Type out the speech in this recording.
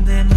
then